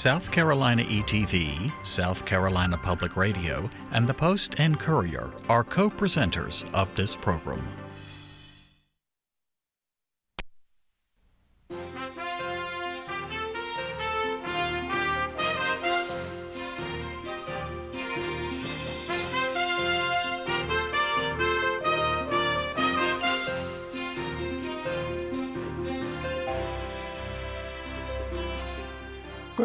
South Carolina ETV, South Carolina Public Radio, and the Post and Courier are co presenters of this program.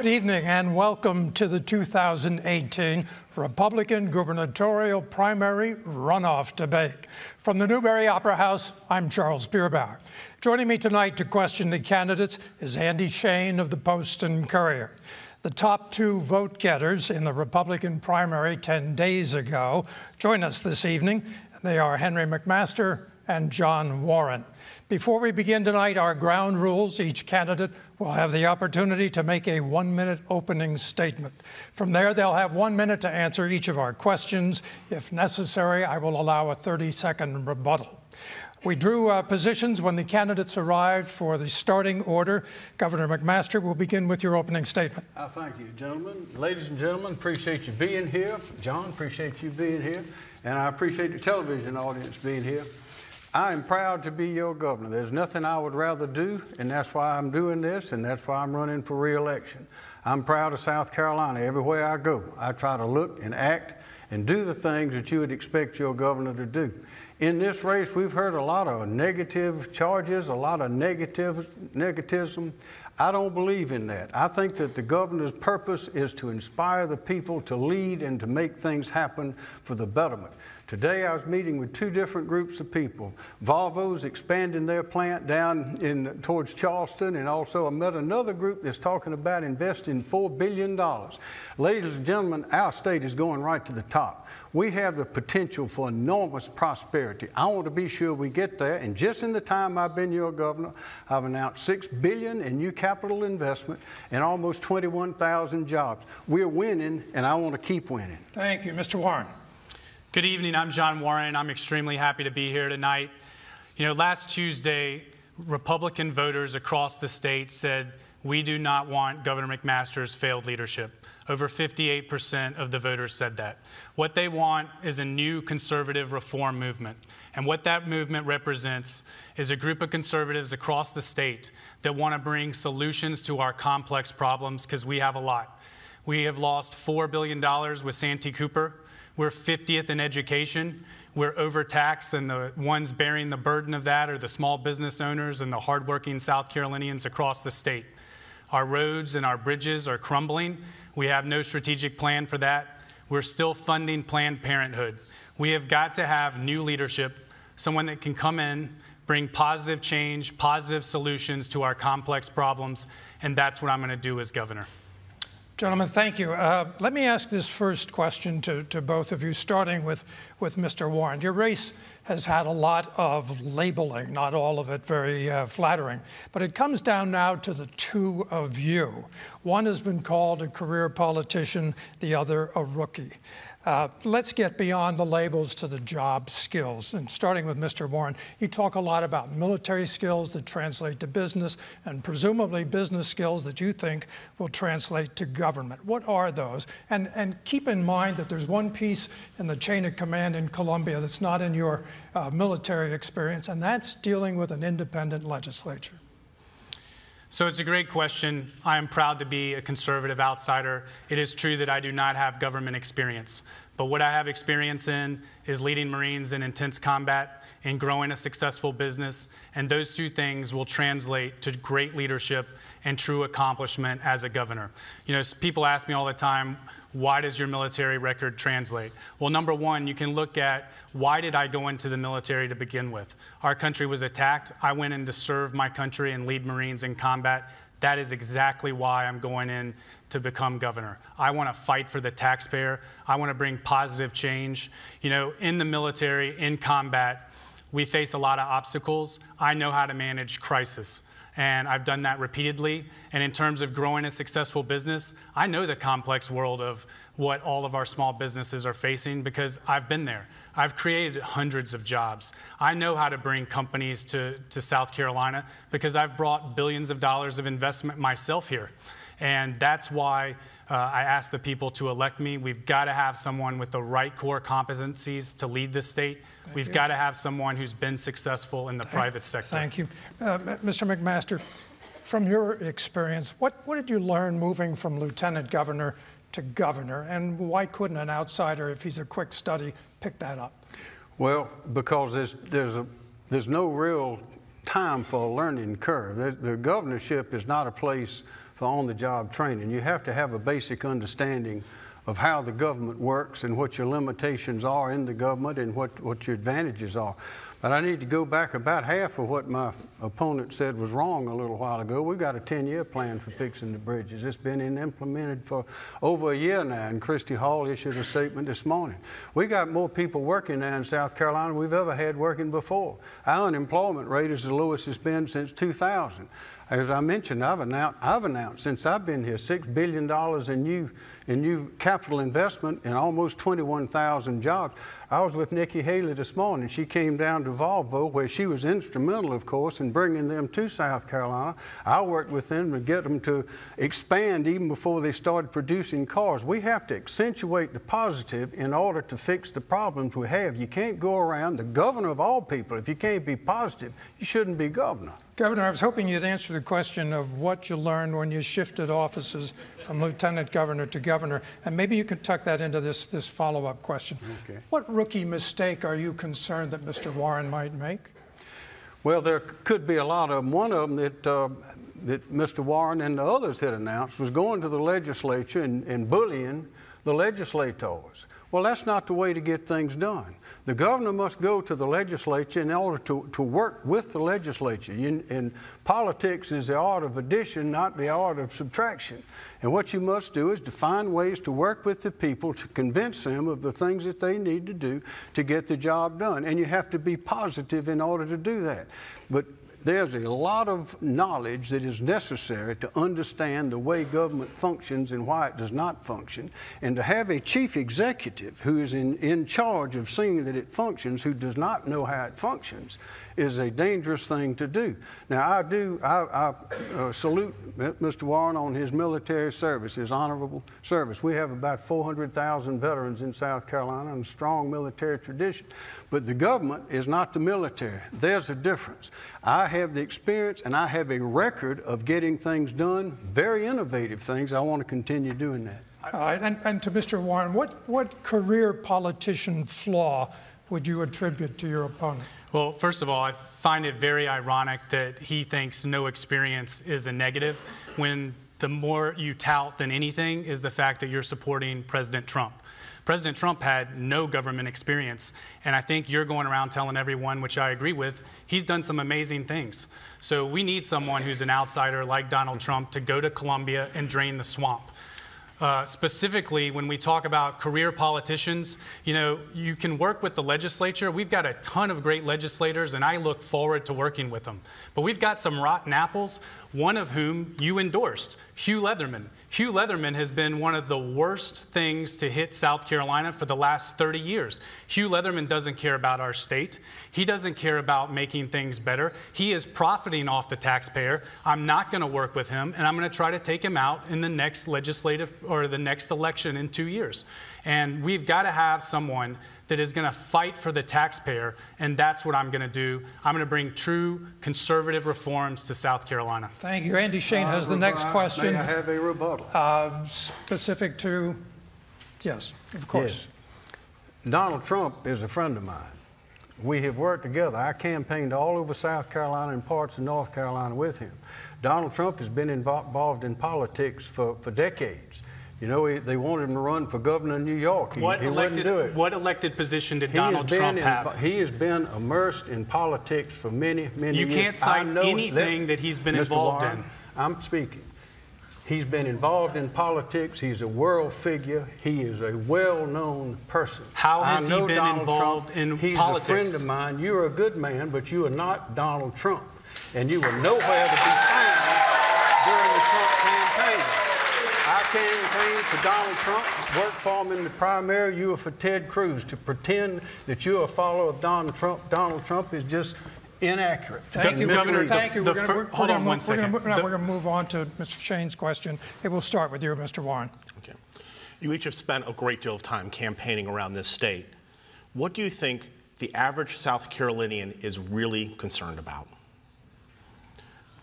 Good evening and welcome to the 2018 Republican gubernatorial primary runoff debate. From the Newberry Opera House, I'm Charles Bierbauer. Joining me tonight to question the candidates is Andy Shain of the Post and Courier. The top two vote getters in the Republican primary 10 days ago join us this evening. They are Henry McMaster and John Warren. Before we begin tonight, our ground rules. Each candidate will have the opportunity to make a one minute opening statement. From there, they'll have one minute to answer each of our questions. If necessary, I will allow a 30 second rebuttal. We drew uh, positions when the candidates arrived for the starting order. Governor McMaster will begin with your opening statement. Uh, thank you, gentlemen. Ladies and gentlemen, appreciate you being here. John, appreciate you being here. And I appreciate the television audience being here. I am proud to be your governor. There's nothing I would rather do, and that's why I'm doing this, and that's why I'm running for reelection. I'm proud of South Carolina. Everywhere I go, I try to look and act and do the things that you would expect your governor to do. In this race, we've heard a lot of negative charges, a lot of negative negativism. I don't believe in that. I think that the governor's purpose is to inspire the people to lead and to make things happen for the betterment. Today I was meeting with two different groups of people. Volvo's expanding their plant down in towards Charleston, and also I met another group that's talking about investing $4 billion. Ladies and gentlemen, our state is going right to the top. We have the potential for enormous prosperity. I want to be sure we get there, and just in the time I've been your governor, I've announced 6 billion in new capital investment and almost 21,000 jobs. We're winning, and I want to keep winning. Thank you. Mr. Warren. Good evening. I'm John Warren. I'm extremely happy to be here tonight. You know, last Tuesday, Republican voters across the state said, We do not want Governor McMaster's failed leadership. Over 58% of the voters said that. What they want is a new conservative reform movement. And what that movement represents is a group of conservatives across the state that want to bring solutions to our complex problems because we have a lot. We have lost $4 billion with Santee Cooper. We're 50th in education. We're overtaxed, and the ones bearing the burden of that are the small business owners and the hardworking South Carolinians across the state. Our roads and our bridges are crumbling. We have no strategic plan for that. We're still funding Planned Parenthood. We have got to have new leadership, someone that can come in, bring positive change, positive solutions to our complex problems, and that's what I'm going to do as governor. Gentlemen, thank you. Uh, let me ask this first question to, to both of you, starting with, with Mr. Warren. Your race has had a lot of labeling, not all of it very uh, flattering, but it comes down now to the two of you. One has been called a career politician, the other a rookie. Uh, let's get beyond the labels to the job skills. And starting with Mr. Warren, you talk a lot about military skills that translate to business and presumably business skills that you think will translate to government. What are those? And, and keep in mind that there's one piece in the chain of command in Columbia that's not in your uh, military experience, and that's dealing with an independent legislature. So it's a great question. I am proud to be a conservative outsider. It is true that I do not have government experience, but what I have experience in is leading Marines in intense combat and growing a successful business, and those two things will translate to great leadership and true accomplishment as a governor. You know, people ask me all the time, why does your military record translate? Well, number one, you can look at why did I go into the military to begin with? Our country was attacked. I went in to serve my country and lead Marines in combat. That is exactly why I'm going in to become governor. I want to fight for the taxpayer. I want to bring positive change. You know, in the military, in combat, we face a lot of obstacles. I know how to manage crisis and I've done that repeatedly. And in terms of growing a successful business, I know the complex world of what all of our small businesses are facing because I've been there. I've created hundreds of jobs. I know how to bring companies to, to South Carolina because I've brought billions of dollars of investment myself here. And that's why uh, I asked the people to elect me. We've got to have someone with the right core competencies to lead this state. Thank We've got to have someone who's been successful in the thank, private sector. Thank you. Uh, Mr. McMaster, from your experience, what, what did you learn moving from lieutenant governor to governor? And why couldn't an outsider, if he's a quick study, pick that up? Well, because there's, there's, a, there's no real time for a learning curve. The, the governorship is not a place for on-the-job training. You have to have a basic understanding of how the government works and what your limitations are in the government and what, what your advantages are. But I need to go back about half of what my opponent said was wrong a little while ago. We've got a 10-year plan for fixing the bridges. It's been implemented for over a year now, and Christy Hall issued a statement this morning. We got more people working now in South Carolina than we've ever had working before. Our unemployment rate is the lowest it's been since 2000. As I mentioned, I've announced, I've announced since I've been here $6 billion in new, in new capital investment and almost 21,000 jobs. I was with Nikki Haley this morning. She came down to Volvo, where she was instrumental, of course, in bringing them to South Carolina. I worked with them to get them to expand even before they started producing cars. We have to accentuate the positive in order to fix the problems we have. You can't go around, the governor of all people, if you can't be positive, you shouldn't be governor. Governor, I was hoping you'd answer the question of what you learned when you shifted offices from lieutenant governor to governor, and maybe you could tuck that into this, this follow-up question. Okay. What rookie mistake are you concerned that Mr. Warren might make? Well, there could be a lot of them. One of them that, uh, that Mr. Warren and the others had announced was going to the legislature and, and bullying the legislators. Well, that's not the way to get things done. The governor must go to the legislature in order to, to work with the legislature. In politics is the art of addition, not the art of subtraction. And what you must do is to find ways to work with the people to convince them of the things that they need to do to get the job done. And you have to be positive in order to do that. But there's a lot of knowledge that is necessary to understand the way government functions and why it does not function. And to have a chief executive who is in, in charge of seeing that it functions, who does not know how it functions, is a dangerous thing to do. Now, I do, I, I uh, salute Mr. Warren on his military service, his honorable service. We have about 400,000 veterans in South Carolina and a strong military tradition. But the government is not the military. There's a difference. I have the experience and I have a record of getting things done, very innovative things. I want to continue doing that. All right, and, and to Mr. Warren, what, what career politician flaw would you attribute to your opponent? Well, first of all, I find it very ironic that he thinks no experience is a negative when the more you tout than anything is the fact that you're supporting President Trump. President Trump had no government experience, and I think you're going around telling everyone, which I agree with, he's done some amazing things. So we need someone who's an outsider like Donald Trump to go to Columbia and drain the swamp. Uh, specifically, when we talk about career politicians, you know, you can work with the legislature. We've got a ton of great legislators, and I look forward to working with them. But we've got some rotten apples, one of whom you endorsed, Hugh Leatherman. Hugh Leatherman has been one of the worst things to hit South Carolina for the last 30 years. Hugh Leatherman doesn't care about our state. He doesn't care about making things better. He is profiting off the taxpayer. I'm not going to work with him, and I'm going to try to take him out in the next legislative or the next election in two years. And we've got to have someone that is going to fight for the taxpayer, and that's what I'm going to do. I'm going to bring true conservative reforms to South Carolina. Thank you. Andy Shain has uh, the next question. May I have a rebuttal? Uh, specific to, yes, of course. Yes. Donald Trump is a friend of mine. We have worked together. I campaigned all over South Carolina and parts of North Carolina with him. Donald Trump has been involved in politics for, for decades. You know, he, they wanted him to run for governor of New York. He, what, he elected, what elected position did he Donald Trump in, have? He has been immersed in politics for many, many you years. You can't cite anything that, that, he's been Mr. involved Warren, in. I'm speaking. He's been involved in politics. He's a world figure. He is a well-known person. How has he been Donald involved Trump. in He's politics? He's a friend of mine. You're a good man, but you are not Donald Trump. And you were nowhere to be found during the Trump campaign. I campaigned for Donald Trump, work for him in the primary. You were for Ted Cruz. To pretend that you're a follower of Donald Trump, Donald Trump is just inaccurate. Thank you, Governor, misleading. Thank you. the We're gonna- we're- we're hold on move- gonna second. move- no, The- We're going to move on to Mr. Shain's question. It will start with you, Mr. Warren. Okay. You each have spent a great deal of time campaigning around this state. What do you think the average South Carolinian is really concerned about?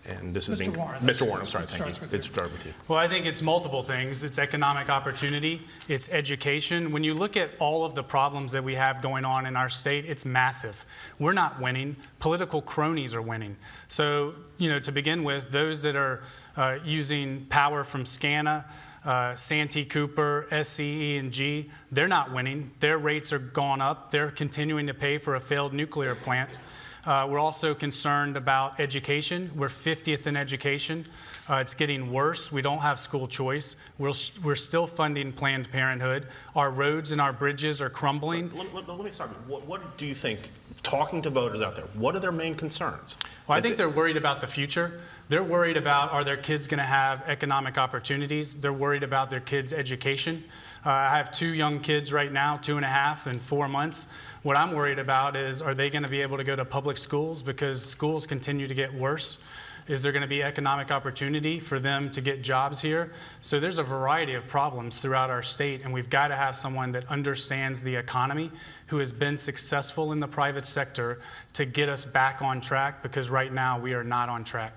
And this is Mr. being Warren. Mr. Warren. I'm sorry. It Thank starts you. with Let's you. start with you. Well, I think it's multiple things. It's economic opportunity, it's education. When you look at all of the problems that we have going on in our state, it's massive. We're not winning. Political cronies are winning. So, you know, to begin with, those that are uh, using power from SCANA, uh, Santee Cooper, SCE, and G, they're not winning. Their rates are gone up. They're continuing to pay for a failed nuclear plant. Uh, we're also concerned about education. We're 50th in education. Uh, it's getting worse. We don't have school choice. We're, we're still funding Planned Parenthood. Our roads and our bridges are crumbling. Let, let- let me start. What, what do you think, talking to voters out there, what are their main concerns? Well, I Is think it- they're worried about the future. They're worried about are their kids going to have economic opportunities. They're worried about their kids' education. Uh, I have two young kids right now, two and a half and four months. What I'm worried about is are they going to be able to go to public schools because schools continue to get worse? Is there going to be economic opportunity for them to get jobs here? So there's a variety of problems throughout our state, and we've got to have someone that understands the economy, who has been successful in the private sector to get us back on track because right now we are not on track.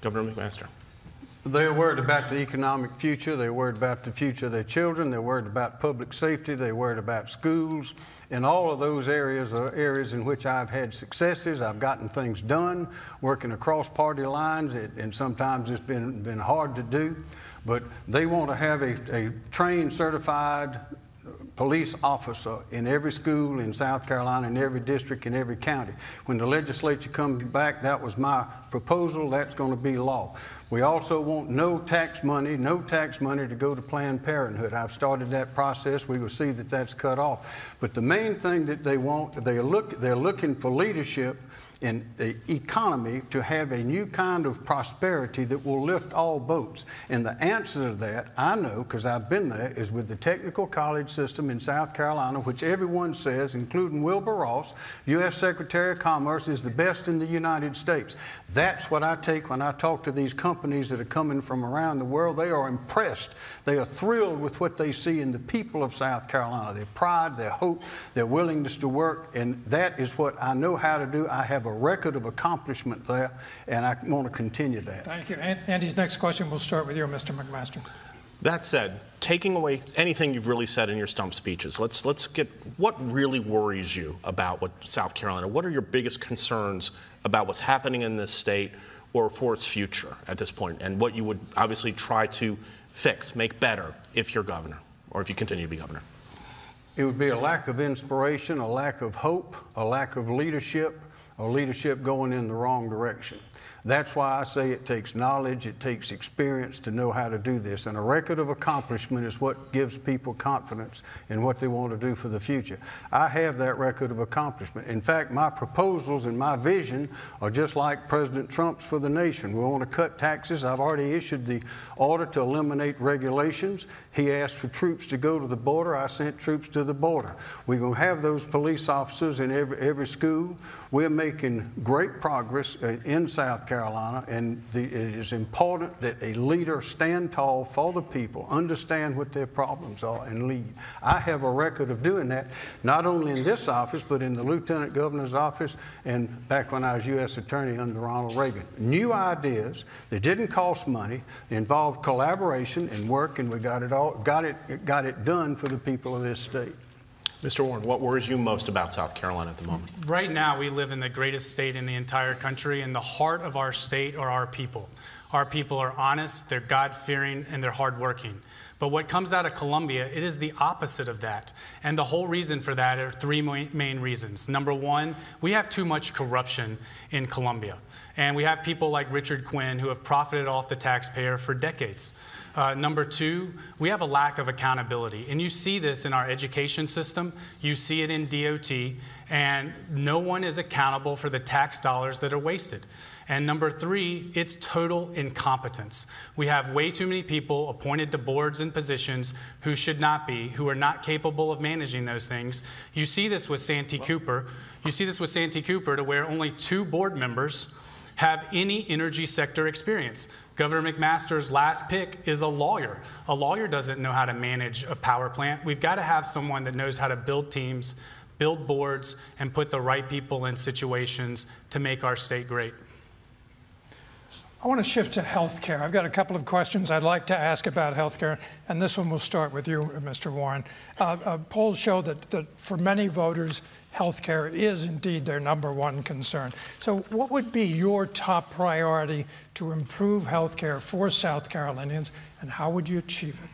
Governor McMaster. They're worried about the economic future. They're worried about the future of their children. They're worried about public safety. They're worried about schools. And all of those areas are areas in which I've had successes. I've gotten things done, working across party lines, it, and sometimes it's been, been hard to do. But they want to have a, a trained, certified police officer in every school in South Carolina, in every district, in every county. When the legislature comes back, that was my proposal. That's going to be law. We also want no tax money, no tax money to go to Planned Parenthood. I've started that process. We will see that that's cut off. But the main thing that they want, they look, they're looking for leadership in the economy to have a new kind of prosperity that will lift all boats. And the answer to that, I know because I've been there, is with the technical college system in South Carolina, which everyone says, including Wilbur Ross, U.S. Secretary of Commerce, is the best in the United States. That's what I take when I talk to these companies that are coming from around the world. They are impressed. They are thrilled with what they see in the people of South Carolina, their pride, their hope, their willingness to work. And that is what I know how to do. I have a record of accomplishment there, and I want to continue that. Thank you. An- Andy's next question we'll start with you, Mr. McMaster. That said, taking away anything you've really said in your stump speeches, let's let's get what really worries you about what South Carolina. What are your biggest concerns about what's happening in this state or for its future at this point, and what you would obviously try to fix, make better if you're governor or if you continue to be governor? It would be a lack of inspiration, a lack of hope, a lack of leadership, or leadership going in the wrong direction. That's why I say it takes knowledge, it takes experience to know how to do this. And a record of accomplishment is what gives people confidence in what they want to do for the future. I have that record of accomplishment. In fact, my proposals and my vision are just like President Trump's for the nation. We want to cut taxes. I've already issued the order to eliminate regulations. He asked for troops to go to the border. I sent troops to the border. We're going to have those police officers in every, every school. We're making great progress in South Carolina, and the, it is important that a leader stand tall for the people, understand what their problems are, and lead. I have a record of doing that, not only in this office, but in the Lieutenant Governor's office and back when I was U.S. Attorney under Ronald Reagan. New ideas that didn't cost money, involved collaboration and work, and we got it all, got it, got it done for the people of this state. Mr. Warren, what worries you most about South Carolina at the moment? Right now, we live in the greatest state in the entire country, and the heart of our state are our people. Our people are honest, they're God fearing, and they're hardworking. But what comes out of Columbia, it is the opposite of that. And the whole reason for that are three main reasons. Number one, we have too much corruption in Columbia. And we have people like Richard Quinn who have profited off the taxpayer for decades. Uh, number two, we have a lack of accountability. And you see this in our education system, you see it in DOT, and no one is accountable for the tax dollars that are wasted. And number three, it's total incompetence. We have way too many people appointed to boards and positions who should not be, who are not capable of managing those things. You see this with Santee Cooper. You see this with Santee Cooper to where only two board members have any energy sector experience. Governor McMaster's last pick is a lawyer. A lawyer doesn't know how to manage a power plant. We've got to have someone that knows how to build teams, build boards, and put the right people in situations to make our state great. I want to shift to healthcare. I've got a couple of questions I'd like to ask about healthcare, and this one will start with you, Mr. Warren. Uh, uh, polls show that, that for many voters, healthcare is indeed their number one concern. So, what would be your top priority to improve healthcare for South Carolinians, and how would you achieve it?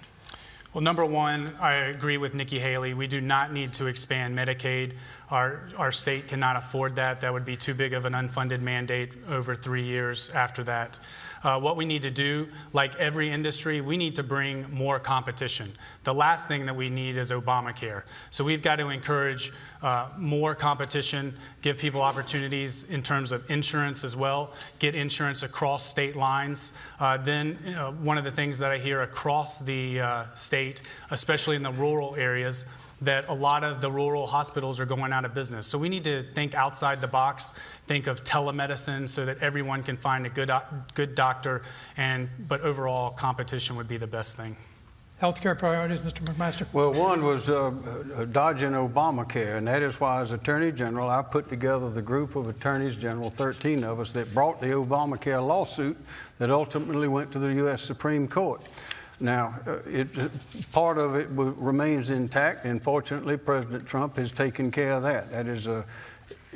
Well, number one, I agree with Nikki Haley. We do not need to expand Medicaid. Our, our state cannot afford that. That would be too big of an unfunded mandate over three years after that. Uh, what we need to do, like every industry, we need to bring more competition. The last thing that we need is Obamacare. So we've got to encourage uh, more competition, give people opportunities in terms of insurance as well, get insurance across state lines. Uh, then, uh, one of the things that I hear across the uh, state, especially in the rural areas, that a lot of the rural hospitals are going out of business. So we need to think outside the box, think of telemedicine so that everyone can find a good, good doctor, and, but overall competition would be the best thing. Healthcare priorities, Mr. McMaster? Well, one was uh, uh, dodging Obamacare, and that is why, as Attorney General, I put together the group of Attorneys General, 13 of us, that brought the Obamacare lawsuit that ultimately went to the U.S. Supreme Court. Now, uh, it, part of it remains intact, and fortunately, President Trump has taken care of that. That is a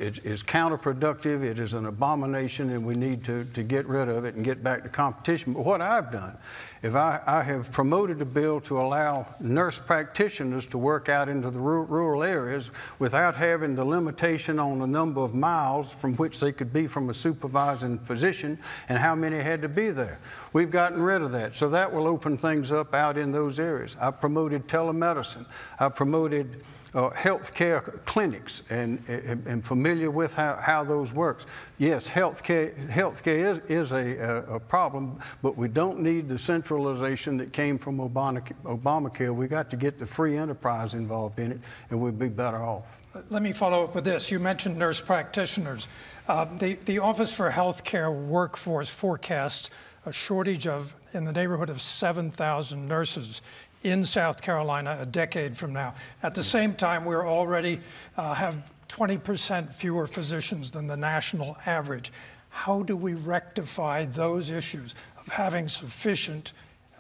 it is counterproductive, it is an abomination, and we need to, to get rid of it and get back to competition. But what I've done, if I, I have promoted a bill to allow nurse practitioners to work out into the rural, rural areas without having the limitation on the number of miles from which they could be from a supervising physician and how many had to be there. We've gotten rid of that. So that will open things up out in those areas. I promoted telemedicine. I promoted uh, healthcare clinics and, and, and, familiar with how, how those works. Yes, healthcare, healthcare is, is a, a, problem, but we don't need the centralization that came from Obamacare. We got to get the free enterprise involved in it, and we'd be better off. Let me follow up with this. You mentioned nurse practitioners. Uh, the, the Office for Healthcare Workforce forecasts a shortage of in the neighborhood of 7,000 nurses in South Carolina a decade from now. At the same time, we're already uh, have 20% fewer physicians than the national average. How do we rectify those issues of having sufficient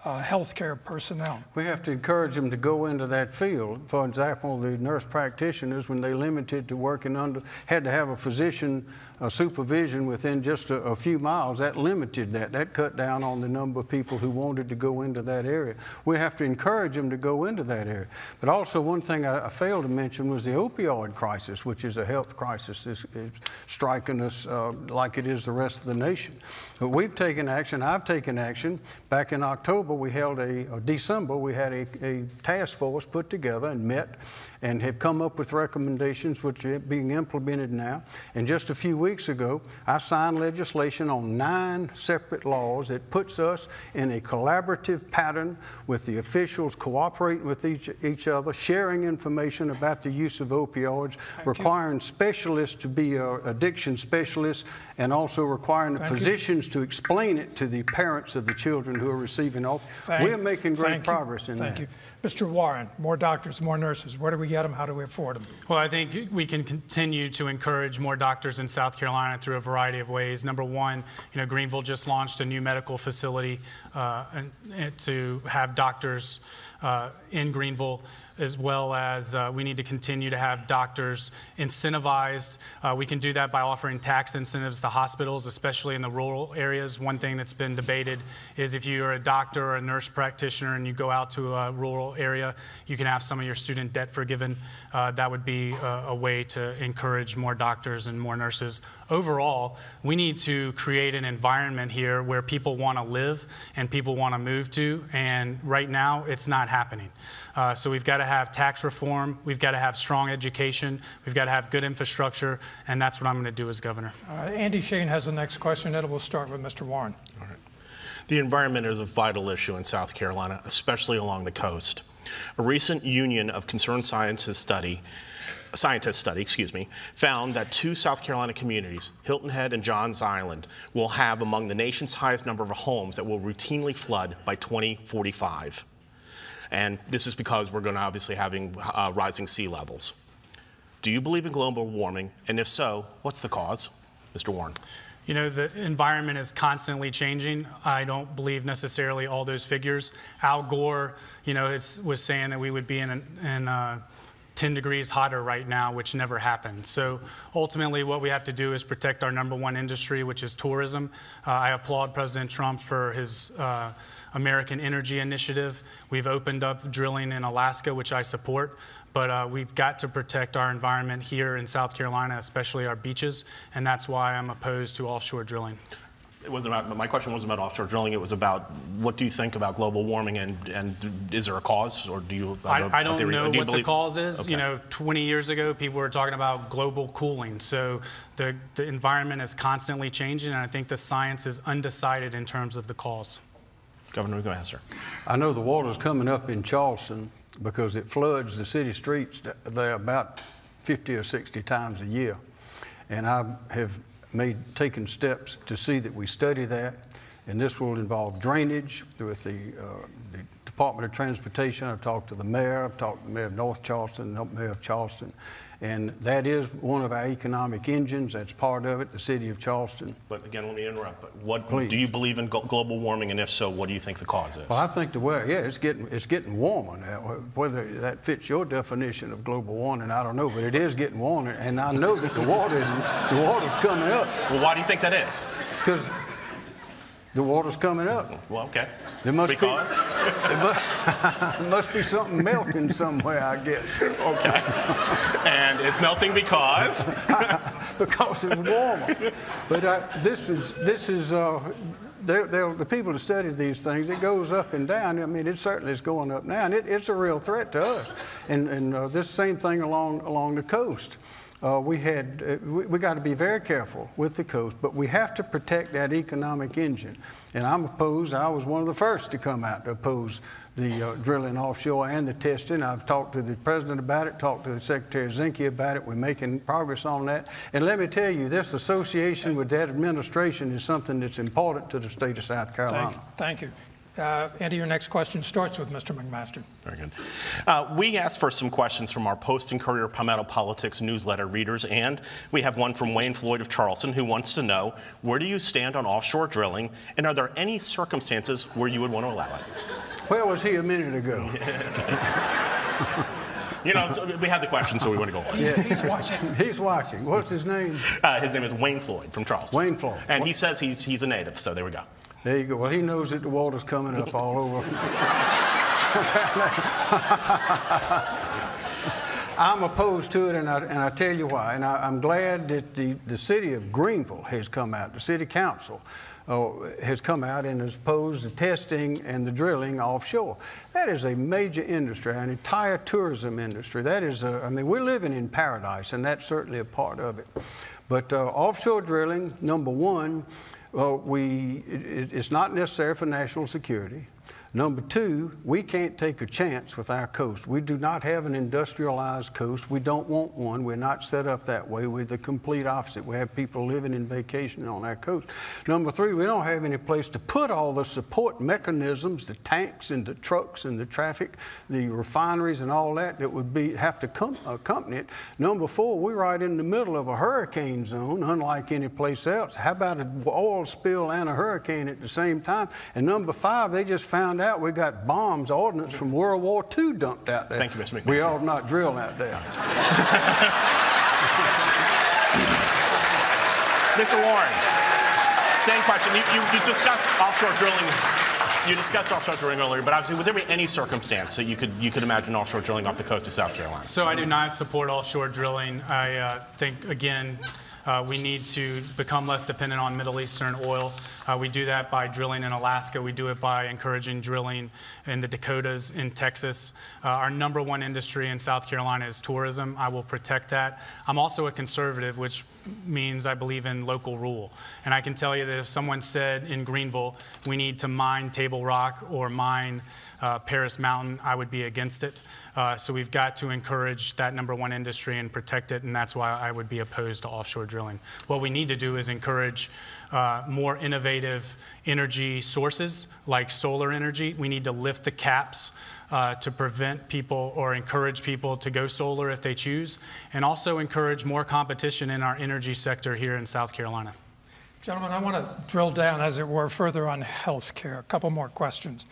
uh, healthcare personnel. We have to encourage them to go into that field. For example, the nurse practitioners, when they limited to working under, had to have a physician supervision within just a, a, few miles. That limited that. That cut down on the number of people who wanted to go into that area. We have to encourage them to go into that area. But also, one thing I, I failed to mention was the opioid crisis, which is a health crisis. It's, it's striking us uh, like it is the rest of the nation. But we've taken action. I've taken action. Back in October, we held a, December, we had a, a task force put together and met and have come up with recommendations which are being implemented now. And just a few weeks ago, I signed legislation on nine separate laws that puts us in a collaborative pattern with the officials cooperating with each, each other, sharing information about the use of opioids, Thank requiring you. specialists to be uh, addiction specialists, and also requiring the physicians you. to explain it to the parents of the children who are receiving opioids. We're making great progress in Thank that. Mr. Warren, more doctors, more nurses. Where do we get them? How do we afford them? Well, I think we can continue to encourage more doctors in South Carolina through a variety of ways. Number one, you know, Greenville just launched a new medical facility uh, and, and to have doctors uh, in Greenville as well as uh, we need to continue to have doctors incentivized. Uh, we can do that by offering tax incentives to hospitals, especially in the rural areas. One thing that's been debated is if you're a doctor or a nurse practitioner and you go out to a rural area, you can have some of your student debt forgiven. Uh, that would be a, a way to encourage more doctors and more nurses. Overall, we need to create an environment here where people want to live and people want to move to, and right now it's not happening. Uh, so we've got to have tax reform, we've got to have strong education, we've got to have good infrastructure, and that's what I'm going to do as governor. Uh, Andy Shain has the next question, and we'll start with Mr. Warren. All right. The environment is a vital issue in South Carolina, especially along the coast. A recent Union of Concerned Sciences study scientist study, excuse me, found that two South Carolina communities, Hilton Head and Johns Island, will have among the nation's highest number of homes that will routinely flood by 2045. And this is because we're going to obviously having uh, rising sea levels. Do you believe in global warming? And if so, what's the cause? Mr. Warren. You know, the environment is constantly changing. I don't believe necessarily all those figures. Al Gore, you know, is, was saying that we would be in, in uh, 10 degrees hotter right now, which never happened. So ultimately, what we have to do is protect our number one industry, which is tourism. Uh, I applaud President Trump for his uh, American Energy Initiative. We've opened up drilling in Alaska, which I support. But uh, we've got to protect our environment here in South Carolina, especially our beaches, and that's why I'm opposed to offshore drilling. It wasn't about, my question wasn't about offshore drilling. It was about what do you think about global warming and, and is there a cause or do you? I, I don't theory, know do what believe? the cause is. Okay. You know, 20 years ago, people were talking about global cooling. So the, the environment is constantly changing, and I think the science is undecided in terms of the cause. Governor, we go ahead, sir. I know the water's coming up in Charleston because it floods the city streets there about 50 or 60 times a year. And I have made, taken steps to see that we study that. And this will involve drainage with the, uh, Department of Transportation. I've talked to the mayor, I've talked to the mayor of North Charleston, the mayor of Charleston. And that is one of our economic engines. That's part of it, the city of Charleston. But again, let me interrupt. But what Please. do you believe in global warming, and if so, what do you think the cause is? Well, I think the way, yeah, it's getting it's getting warmer now. Whether that fits your definition of global warming, I don't know, but it is getting warmer, and I know that the water is the water's coming up. Well, why do you think that is? Because the water's coming up. Well, okay. There must because? Be, there, must, there must be something melting somewhere, I guess. Okay. and it's melting because? because it's warmer. But uh, this is, this is uh, they're, they're, the people that study these things, it goes up and down. I mean, it certainly is going up now, and it, it's a real threat to us. And, and uh, this same thing along, along the coast uh, we had uh, we, we got to be very careful with the coast, but we have to protect that economic engine. And I'm opposed. I was one of the first to come out to oppose the uh, drilling offshore and the testing. I've talked to the president about it, talked to the Secretary Zinke about it. We're making progress on that. And let me tell you, this association with that administration is something that's important to the state of South Carolina. Thank you. Thank you. Uh, Andy, your next question starts with Mr. McMaster. Very good. Uh, we asked for some questions from our Post and Courier Palmetto Politics newsletter readers, and we have one from Wayne Floyd of Charleston who wants to know where do you stand on offshore drilling, and are there any circumstances where you would want to allow it? Where was he a minute ago? you know, so we had the question, so we want to go on. Yeah. He's watching. He's watching. What's his name? Uh, his name is Wayne Floyd from Charleston. Wayne Floyd. And what? he says he's, he's a native, so there we go. There you go. Well, he knows that the water's coming up all over. I'm opposed to it, and I, and I tell you why. And I, am glad that the, the city of Greenville has come out, the city council uh, has come out and has opposed the testing and the drilling offshore. That is a major industry, an entire tourism industry. That is, a, I mean, we're living in paradise, and that's certainly a part of it. But uh, offshore drilling, number one, well, we, it, it's not necessary for national security. Number two, we can't take a chance with our coast. We do not have an industrialized coast. We don't want one. We're not set up that way. We're the complete opposite. We have people living in vacation on our coast. Number three, we don't have any place to put all the support mechanisms, the tanks and the trucks and the traffic, the refineries and all that that would be have to com- accompany it. Number four, we're right in the middle of a hurricane zone, unlike any place else. How about an oil spill and a hurricane at the same time? And number five, they just found found out we got bombs, ordnance from World War II dumped out there. Thank you, Mr. McMahon. We ought not drill out there. Mr. Warren, same question. You, you, you discussed offshore drilling you discussed offshore drilling earlier, but obviously, would there be any circumstance that you could you could imagine offshore drilling off the coast of South Carolina? So I do not support offshore drilling. I uh, think again. Uh, we need to become less dependent on Middle Eastern oil. Uh, we do that by drilling in Alaska. We do it by encouraging drilling in the Dakotas, in Texas. Uh, our number one industry in South Carolina is tourism. I will protect that. I'm also a conservative, which means I believe in local rule. And I can tell you that if someone said in Greenville, we need to mine Table Rock or mine uh, Paris Mountain, I would be against it. Uh, so we've got to encourage that number one industry and protect it, and that's why I would be opposed to offshore drilling. What we need to do is encourage uh, more innovative energy sources like solar energy. We need to lift the caps. Uh, to prevent people or encourage people to go solar if they choose, and also encourage more competition in our energy sector here in South Carolina. Gentlemen, I want to drill down, as it were, further on health care. A couple more questions.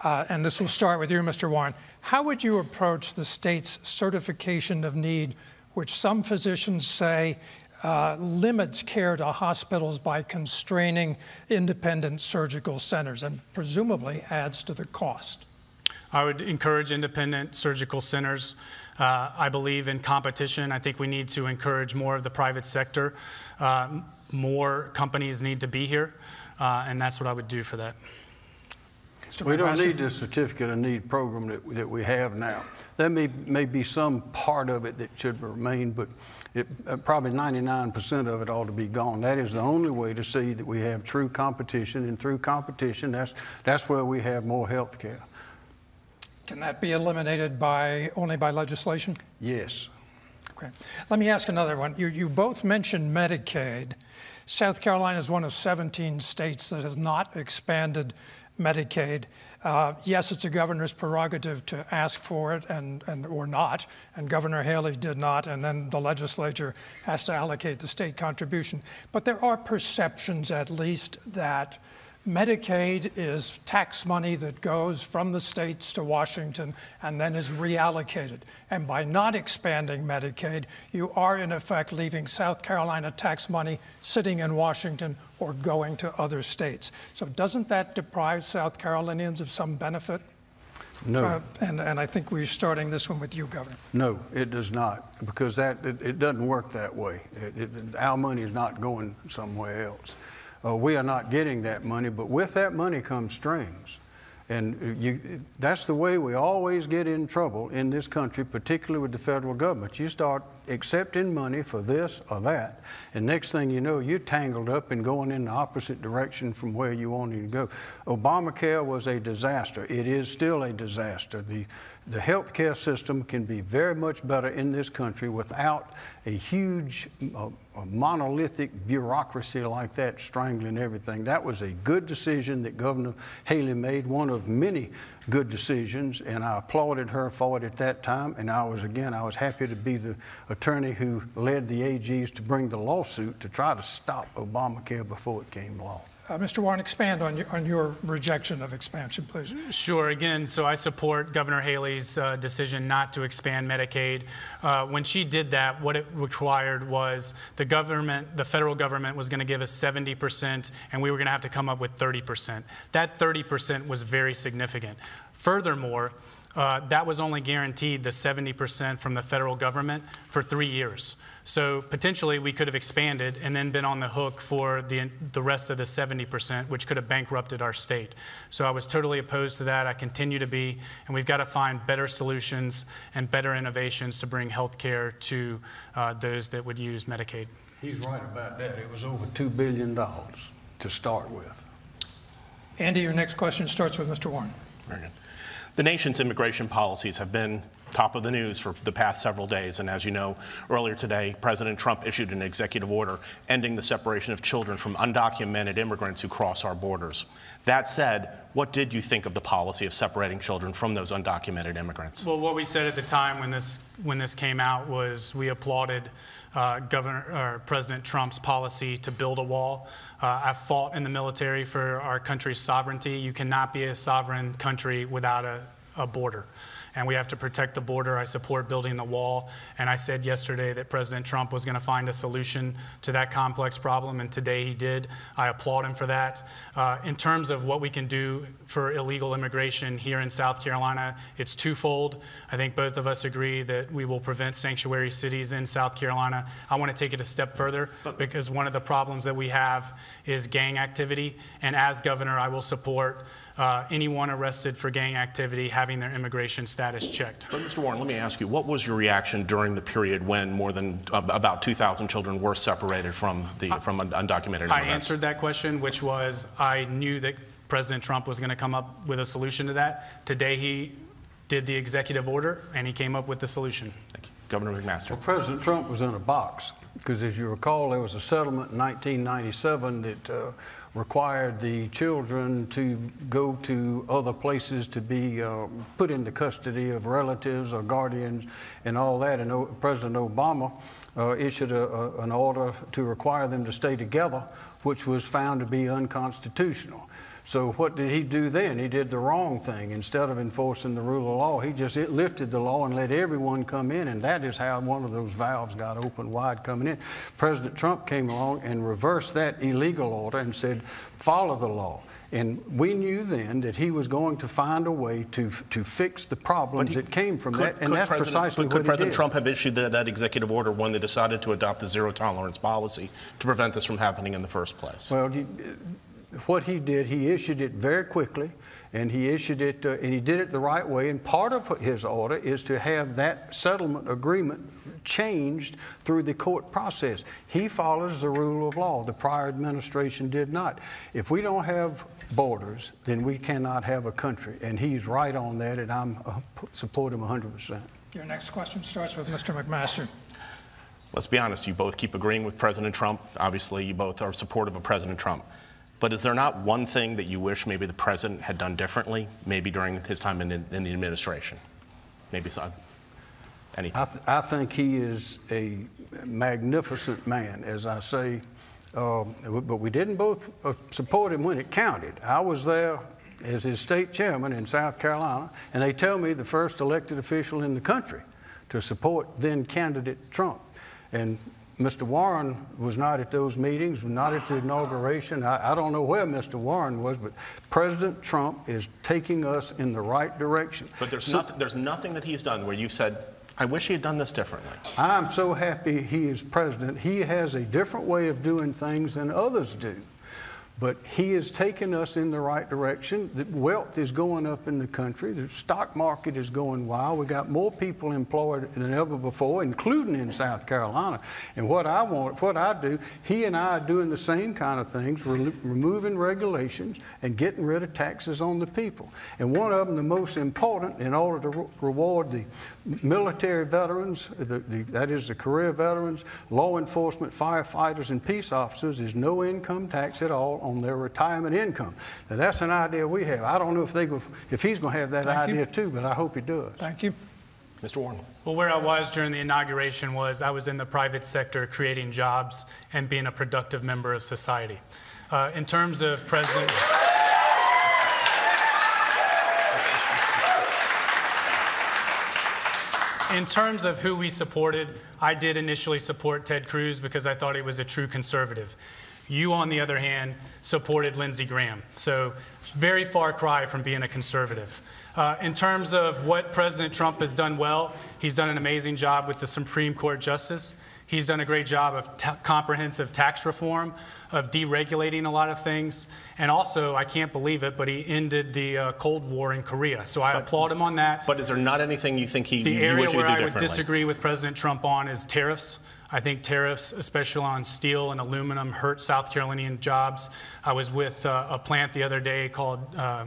Uh, and this will start with you, Mr. Warren. How would you approach the state's certification of need, which some physicians say uh, limits care to hospitals by constraining independent surgical centers and presumably adds to the cost? I would encourage independent surgical centers. Uh, I believe in competition. I think we need to encourage more of the private sector. Uh, more companies need to be here, uh, and that's what I would do for that. We don't need the certificate of need program that, that we have now. There may, may be some part of it that should remain, but it, uh, probably 99% of it ought to be gone. That is the only way to see that we have true competition, and through competition, that's, that's where we have more health care. Can that be eliminated by only by legislation? Yes. Okay. Let me ask another one. You, you both mentioned Medicaid. South Carolina is one of 17 states that has not expanded Medicaid. Uh, yes, it's a governor's prerogative to ask for it and, and or not, and Governor Haley did not, and then the legislature has to allocate the state contribution. But there are perceptions, at least, that Medicaid is tax money that goes from the states to Washington and then is reallocated. And by not expanding Medicaid, you are in effect leaving South Carolina tax money sitting in Washington or going to other states. So doesn't that deprive South Carolinians of some benefit? No. Uh, and, and I think we're starting this one with you, Governor. No, it does not, because that it, it doesn't work that way. It, it, our money is not going somewhere else uh, we are not getting that money, but with that money comes strings. And you, that's the way we always get in trouble in this country, particularly with the federal government. You start accepting money for this or that, and next thing you know, you're tangled up and going in the opposite direction from where you wanted to go. Obamacare was a disaster. It is still a disaster. The, the health care system can be very much better in this country without a huge uh, a monolithic bureaucracy like that strangling everything. That was a good decision that Governor Haley made, one of many good decisions, and I applauded her for it at that time. And I was, again, I was happy to be the attorney who led the AGs to bring the lawsuit to try to stop Obamacare before it came law. Uh, Mr. Warren, expand on your, on your rejection of expansion, please. Sure. Again, so I support Governor Haley's uh, decision not to expand Medicaid. Uh, when she did that, what it required was the government, the federal government, was going to give us 70%, and we were going to have to come up with 30%. That 30% was very significant. Furthermore, uh, that was only guaranteed the 70% from the federal government for three years. So potentially we could have expanded and then been on the hook for the, the rest of the 70%, which could have bankrupted our state. So I was totally opposed to that. I continue to be, and we've got to find better solutions and better innovations to bring health care to uh, those that would use Medicaid. He's right about that. It was over $2 billion to start with. Andy, your next question starts with Mr. Warren. Very good. The nation's immigration policies have been top of the news for the past several days. And as you know, earlier today, President Trump issued an executive order ending the separation of children from undocumented immigrants who cross our borders. That said, what did you think of the policy of separating children from those undocumented immigrants? Well, what we said at the time when this when this came out was we applauded uh, Governor or President Trump's policy to build a wall. Uh, I fought in the military for our country's sovereignty. You cannot be a sovereign country without a a border. And we have to protect the border. I support building the wall. And I said yesterday that President Trump was going to find a solution to that complex problem, and today he did. I applaud him for that. Uh, in terms of what we can do for illegal immigration here in South Carolina, it's twofold. I think both of us agree that we will prevent sanctuary cities in South Carolina. I want to take it a step further because one of the problems that we have is gang activity. And as governor, I will support uh, anyone arrested for gang activity having their immigration status checked. But Mr. Warren, let me ask you, what was your reaction during the period when more than uh, about 2,000 children were separated from the from undocumented immigrants? I answered that question, which was I knew that President Trump was going to come up with a solution to that. Today he did the executive order and he came up with the solution. Thank you. Governor McMaster. Well, President Trump was in a box because, as you recall, there was a settlement in 1997 that uh, required the children to go to other places to be uh, put into custody of relatives or guardians and all that. And o President Obama uh, issued a, a, an order to require them to stay together, which was found to be unconstitutional. So what did he do then? He did the wrong thing. Instead of enforcing the rule of law, he just lifted the law and let everyone come in, and that is how one of those valves got open wide coming in. President Trump came along and reversed that illegal order and said, follow the law. And we knew then that he was going to find a way to, to fix the problems he, that came from could, that. And that's President, precisely could what President did. Trump have issued that, that executive order when they decided to adopt the zero tolerance policy to prevent this from happening in the first place? Well, you, what he did, he issued it very quickly, and he issued it, uh, and he did it the right way. And part of his order is to have that settlement agreement changed through the court process. He follows the rule of law. The prior administration did not. If we don't have borders, then we cannot have a country. And he's right on that, and I'm uh, support him 100%. Your next question starts with Mr. McMaster. Let's be honest, you both keep agreeing with President Trump. Obviously, you both are supportive of President Trump. But is there not one thing that you wish maybe the president had done differently, maybe during his time in, in the administration? Maybe so, anything. I, th I, think he is a magnificent man, as I say. Uh, but we didn't both uh, support him when it counted. I was there as his state chairman in South Carolina, and they tell me the first elected official in the country to support then candidate Trump. And Mr. Warren was not at those meetings, not at the inauguration. I, I, don't know where Mr. Warren was, but President Trump is taking us in the right direction. But there's, so, nothing, there's nothing that he's done where you've said, I wish he had done this differently. I'm so happy he is president. He has a different way of doing things than others do. But he has taken us in the right direction. The wealth is going up in the country. The stock market is going wild. We've got more people employed than ever before, including in South Carolina. And what I want, what I do, he and I are doing the same kind of things, re removing regulations and getting rid of taxes on the people. And one of them, the most important, in order to re reward the military veterans, the, the, that is the career veterans, law enforcement, firefighters, and peace officers, is no income tax at all on their retirement income. Now that's an idea we have. I don't know if they go, if he's going to have that Thank idea you. too, but I hope he does. Thank you. Mr. Warren. Well, where I was during the inauguration was I was in the private sector creating jobs and being a productive member of society. Uh, in terms of President. In terms of who we supported, I did initially support Ted Cruz because I thought he was a true conservative. You, on the other hand, supported Lindsey Graham. So, very far cry from being a conservative. Uh, in terms of what President Trump has done well, he's done an amazing job with the Supreme Court justice. He's done a great job of ta comprehensive tax reform, of deregulating a lot of things. And also, I can't believe it, but he ended the uh, Cold War in Korea. So I but, applaud him on that. But is there not anything you think he The you area where I would disagree with President Trump on is tariffs. I think tariffs, especially on steel and aluminum, hurt South Carolinian jobs. I was with uh, a plant the other day called uh,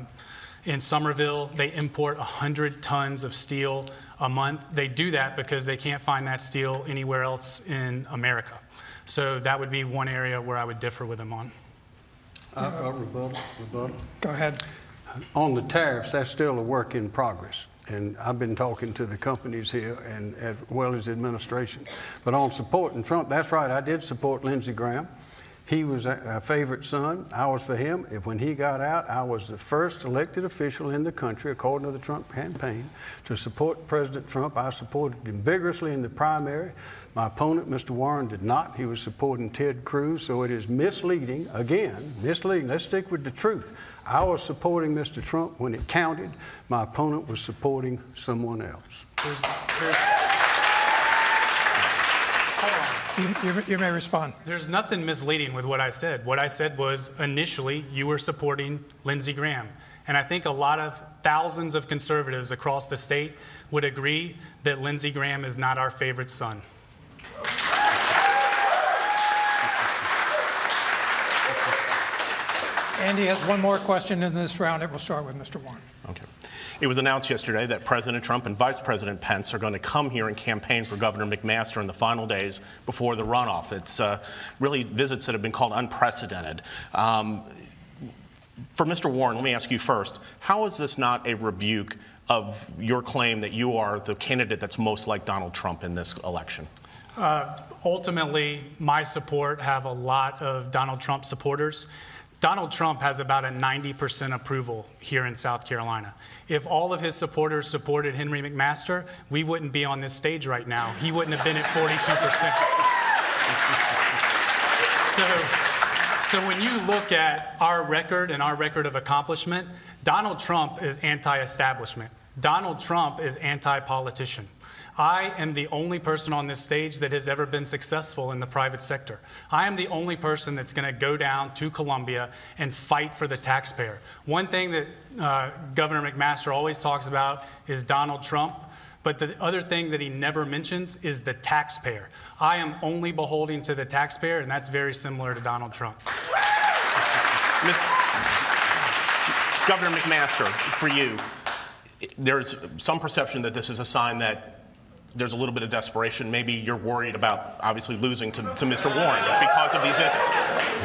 in Summerville. They import 100 tons of steel a month. They do that because they can't find that steel anywhere else in America. So that would be one area where I would differ with them on. Uh, uh, rebuttal, rebuttal. Go ahead. On the tariffs, that's still a work in progress and I've been talking to the companies here and as well as administration. But on supporting Trump, that's right, I did support Lindsey Graham. He was a favorite son. I was for him. When he got out, I was the first elected official in the country, according to the Trump campaign, to support President Trump. I supported him vigorously in the primary. My opponent, Mr. Warren, did not. He was supporting Ted Cruz, so it is misleading, again, misleading. Let's stick with the truth. I was supporting Mr. Trump when it counted. My opponent was supporting someone else. There's, there's you, you, you, may respond. There's nothing misleading with what I said. What I said was initially you were supporting Lindsey Graham. And I think a lot of thousands of conservatives across the state would agree that Lindsey Graham is not our favorite son. Andy has one more question in this round. It will start with Mr. Warren. Okay. It was announced yesterday that President Trump and Vice President Pence are going to come here and campaign for Governor McMaster in the final days before the runoff. It's uh, really visits that have been called unprecedented. Um, for Mr. Warren, let me ask you first how is this not a rebuke of your claim that you are the candidate that's most like Donald Trump in this election? Uh, ultimately, my support have a lot of Donald Trump supporters. Donald Trump has about a 90% approval here in South Carolina. If all of his supporters supported Henry McMaster, we wouldn't be on this stage right now. He wouldn't have been at 42%. so, so when you look at our record and our record of accomplishment, Donald Trump is anti establishment. Donald Trump is anti politician. I am the only person on this stage that has ever been successful in the private sector. I am the only person that's going to go down to Columbia and fight for the taxpayer. One thing that uh, Governor McMaster always talks about is Donald Trump. But the other thing that he never mentions is the taxpayer. I am only beholden to the taxpayer, and that's very similar to Donald Trump. Governor McMaster, for you, there's some perception that this is a sign that there's a little bit of desperation. Maybe you're worried about obviously losing to, to Mr. Warren because of these visits.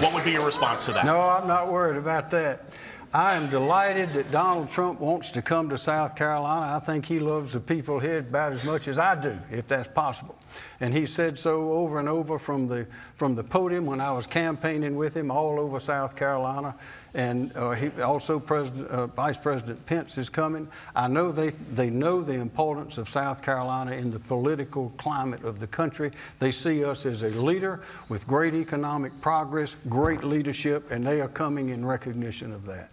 What would be your response to that? No, I'm not worried about that. I am delighted that Donald Trump wants to come to South Carolina. I think he loves the people here about as much as I do, if that's possible. And he said so over and over from the, from the podium when I was campaigning with him all over South Carolina. And uh, he, also President, uh, Vice President Pence is coming. I know they, they know the importance of South Carolina in the political climate of the country. They see us as a leader with great economic progress, great leadership, and they are coming in recognition of that.